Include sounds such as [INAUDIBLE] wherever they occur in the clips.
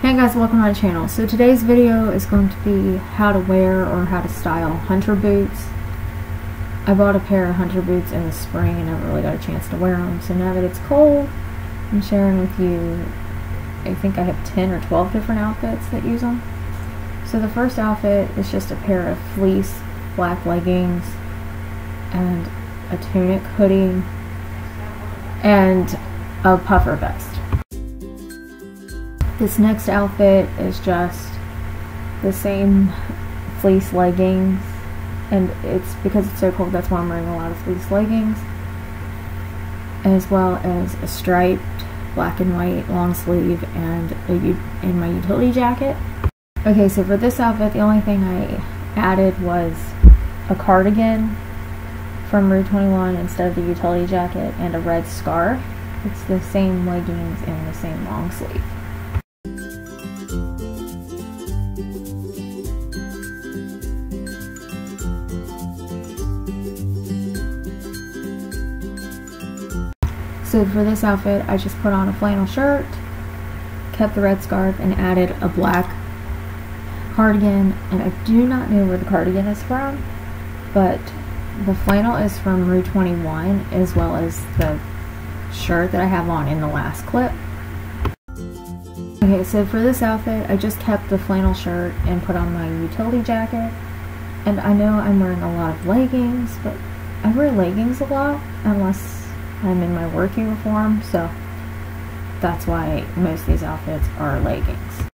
Hey guys, welcome to my channel. So today's video is going to be how to wear or how to style hunter boots. I bought a pair of hunter boots in the spring and never really got a chance to wear them. So now that it's cold, I'm sharing with you, I think I have 10 or 12 different outfits that use them. So the first outfit is just a pair of fleece black leggings and a tunic hoodie and a puffer vest. This next outfit is just the same fleece leggings and it's because it's so cold that's why I'm wearing a lot of fleece leggings as well as a striped black and white long sleeve and a and my utility jacket. Okay, so for this outfit the only thing I added was a cardigan from Rue 21 instead of the utility jacket and a red scarf. It's the same leggings and the same long sleeve. So for this outfit, I just put on a flannel shirt, kept the red scarf, and added a black cardigan. And I do not know where the cardigan is from, but the flannel is from Rue 21, as well as the shirt that I have on in the last clip. Okay, so for this outfit, I just kept the flannel shirt and put on my utility jacket. And I know I'm wearing a lot of leggings, but I wear leggings a lot unless I'm in my work uniform, so that's why most of these outfits are leggings.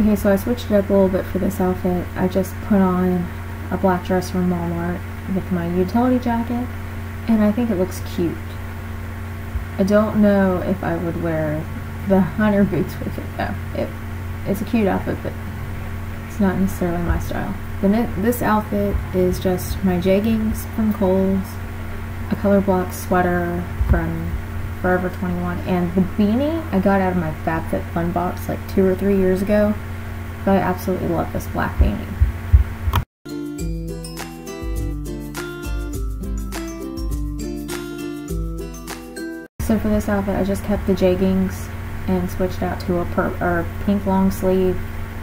Okay, so I switched it up a little bit for this outfit. I just put on a black dress from Walmart with my utility jacket, and I think it looks cute. I don't know if I would wear the [LAUGHS] hunter boots with it though. It, it's a cute outfit, but not necessarily my style. The this outfit is just my jeggings from Kohl's, a color block sweater from Forever 21, and the beanie I got out of my FabFitFun box like two or three years ago. But I absolutely love this black beanie. So for this outfit, I just kept the jeggings and switched out to a pink long sleeve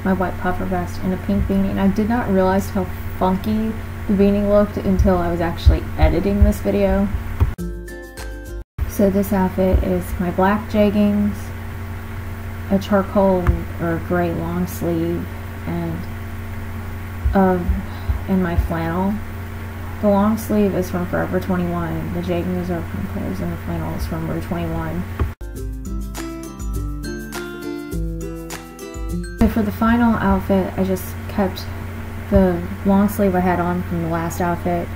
my white puffer vest and a pink beanie and I did not realize how funky the beanie looked until I was actually editing this video. So this outfit is my black jeggings, a charcoal or gray long sleeve, and of and my flannel. The long sleeve is from Forever 21, the jeggings are from Kohl's, and the flannel is from Rue 21. For the final outfit, I just kept the long sleeve I had on from the last outfit,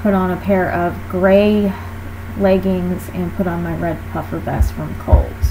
put on a pair of gray leggings, and put on my red puffer vest from Kohl's.